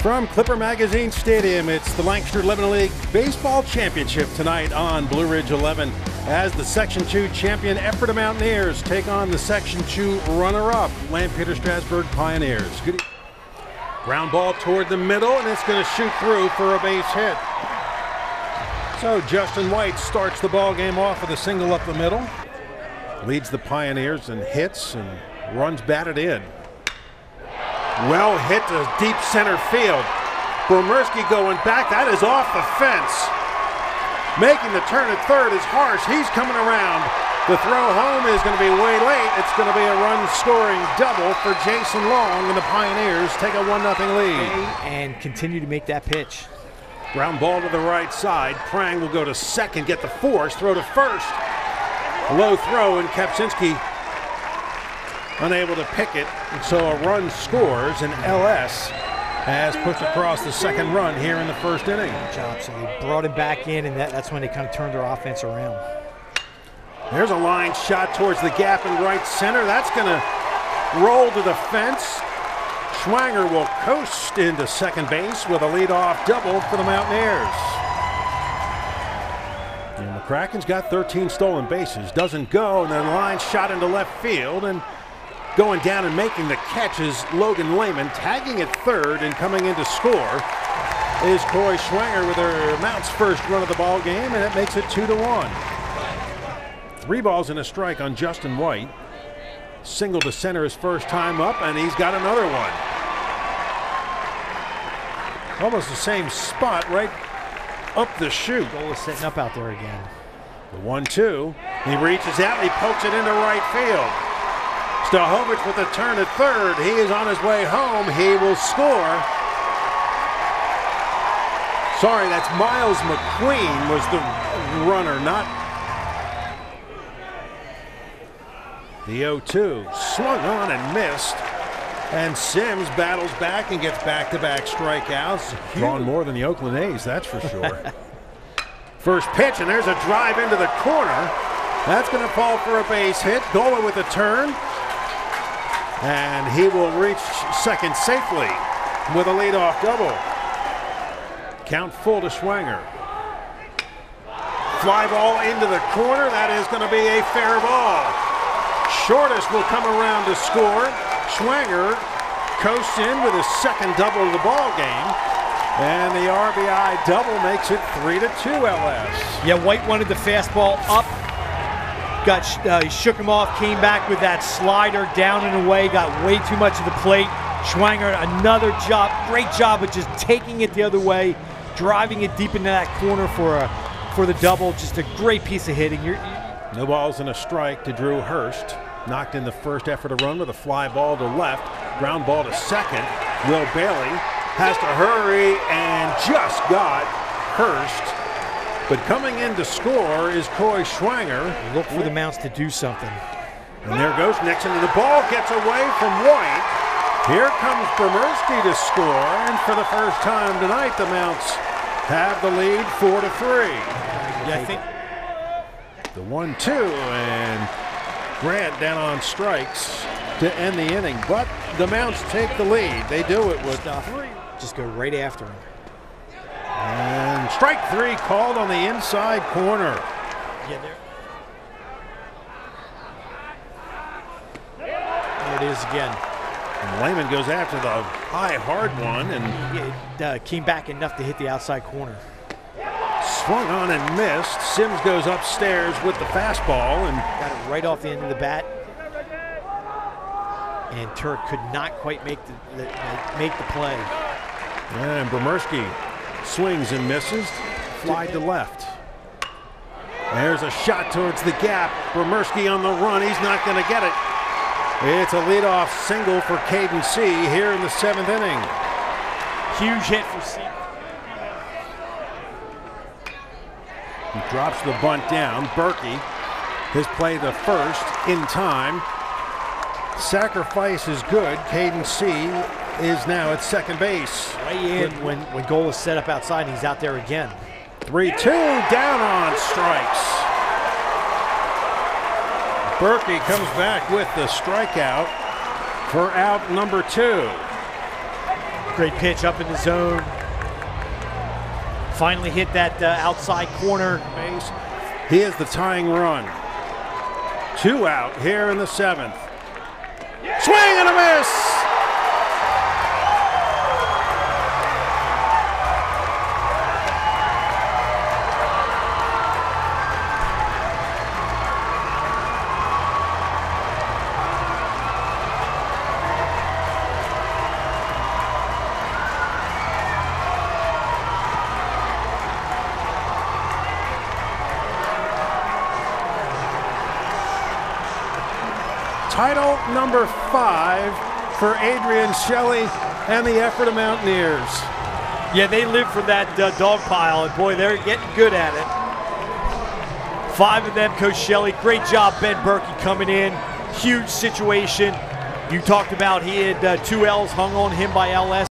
From Clipper Magazine Stadium, it's the Lancaster Lebanon League Baseball Championship tonight on Blue Ridge 11 as the Section 2 champion Ephrata Mountaineers take on the Section 2 runner-up Lampeter Strasburg Pioneers. Good ground ball toward the middle, and it's going to shoot through for a base hit. So Justin White starts the ball game off with a single up the middle, leads the Pioneers and hits and runs batted in. Well hit to deep center field. Bromerski going back. That is off the fence. Making the turn at third is Harsh. He's coming around. The throw home is going to be way late. It's going to be a run scoring double for Jason Long, and the Pioneers take a 1 0 lead. And continue to make that pitch. Ground ball to the right side. Prang will go to second, get the force, throw to first. Low throw, and Kapczynski unable to pick it. And so a run scores, and LS has pushed across the second run here in the first inning. Good job. So they brought him back in, and that, that's when they kind of turned their offense around. There's a line shot towards the gap in right center. That's going to roll to the fence. Schwanger will coast into second base with a leadoff double for the Mountaineers. And McCracken's got 13 stolen bases. Doesn't go, and then line shot into left field. And Going down and making the catch is Logan Lehman, tagging at third and coming in to score is Coy Schwanger with her Mounts first run of the ball game, and it makes it two to one. Three balls and a strike on Justin White. Single to center his first time up, and he's got another one. Almost the same spot, right up the chute. Gola is setting up out there again. The one-two. He reaches out and he pokes it into right field. Stahovich with a turn at third. He is on his way home. He will score. Sorry, that's Miles McQueen was the runner, not the 0-2. Swung on and missed. And Sims battles back and gets back-to-back strikeouts. Drawn more than the Oakland A's, that's for sure. First pitch, and there's a drive into the corner. That's going to fall for a base hit. Gola with a turn. And he will reach second safely with a leadoff double. Count full to Schwanger. Fly ball into the corner. That is going to be a fair ball. Shortest will come around to score. Schwanger coasts in with his second double of the ball game. And the RBI double makes it 3 to 2 LS. Yeah, White wanted the fastball up got uh, shook him off, came back with that slider down and away, got way too much of the plate. Schwanger, another job, great job of just taking it the other way, driving it deep into that corner for a for the double. Just a great piece of hitting. You're, no balls and a strike to Drew Hurst. Knocked in the first effort to run with a fly ball to left, ground ball to second. Will Bailey has to hurry and just got Hurst but coming in to score is Coy Schwanger. Look for the Mounts to do something. And there goes Nixon, and the ball gets away from White. Here comes Bromerski to score, and for the first time tonight, the Mounts have the lead four to three. Yeah, I think the one-two, and Grant down on strikes to end the inning. But the Mounts take the lead. They do it with. Just go right after him. And strike three called on the inside corner. Yeah, there. It is again. And Lehman goes after the high, hard one, and it uh, came back enough to hit the outside corner. Swung on and missed. Sims goes upstairs with the fastball and got it right off the end of the bat. And Turk could not quite make the, the make the play. And Bromerski swings and misses. Fly to left. There's a shot towards the gap. Bromerski on the run. He's not going to get it. It's a leadoff single for Caden C here in the seventh inning. Huge hit for C. He drops the bunt down. Berkey has played the first in time. Sacrifice is good. Caden C is now at second base. Way in when, when Gola is set up outside and he's out there again. 3 2 down on strikes. Berkey comes back with the strikeout for out number two. Great pitch up in the zone. Finally hit that uh, outside corner. Base. He is the tying run. Two out here in the seventh. Swing and a miss. Title number five for Adrian Shelley and the Ephrata Mountaineers. Yeah, they live for that uh, dog pile, and boy, they're getting good at it. Five of them, Coach Shelley. Great job, Ben Berkey coming in. Huge situation. You talked about he had uh, two L's hung on him by LS